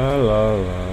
La la la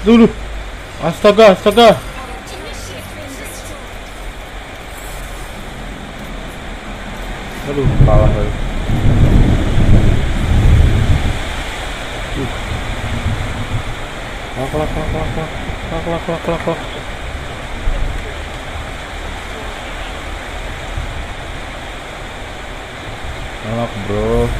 Dulu. Astaga, astaga. Aduh, kalah lagi. Uh. Kelak, kelak, kelak, kelak, kelak, kelak, kelak, kelak, kelak. Kelak, bro.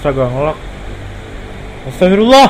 astaga ngelak astagfirullah